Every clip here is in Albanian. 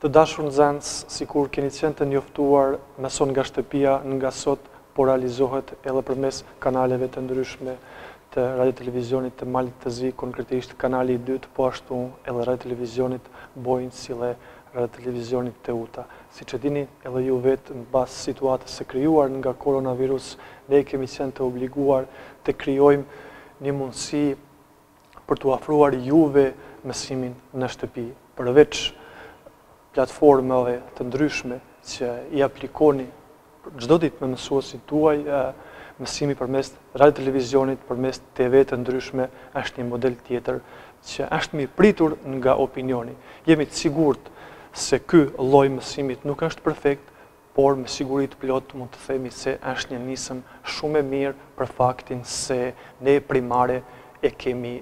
Të dashur nxënës sikur keni qenë të njoftuar Mëso nga shtëpia nga sot po realizohet edhe përmes kanaleve të ndryshme të Radio Televizionit të Malit të Zi konkretisht kanali i dytë po ashtu edhe Radio Televizionit Boin si dhe Radio Televizionit Teuta siç e dini edhe ju vetë mbas situatës së krijuar nga koronavirus ne kemi qenë të obliguar të krijojmë një mundësi për t'u ofruar juve mësimin në shtëpi, përveç platformave të ndryshme që i aplikoni çdo ditë me mësuesit tuaj, mësimi përmes radio televizionit, përmes TV të ndryshme, është një model tjetër që është mirëpritur nga opinioni. Jemi të sigurt se ky lloj mësimit nuk është perfekt, por me siguri të plotë mund të themi se është një nismë shumë e mirë për faktin se ne primare e kemi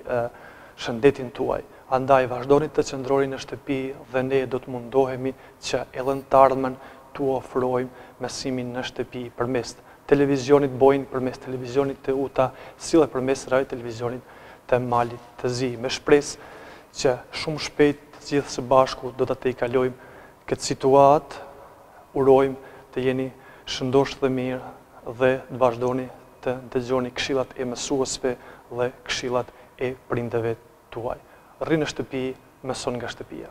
shëndetin tuaj. Andaj vazhdoni të qëndroni në shtëpi dhe ne do të mundohemi që edhe në të ardhmen t'u ofrojmë mësimin në shtëpi përmes televizionit Boin, përmes televizionit Teuta, si dhe përmes Radio Televizionit të Malit të Zi. Me shpresë që shumë shpejt të gjithë së bashku do ta tejkalojmë Këtë situatë urojmë të jeni shëndoshë dhe mirë dhe të vazhdoni të dëgjoni këshillat e mësuesve dhe këshillat e prindërve tuaj. Rri në shtëpi, mëso nga shtëpia.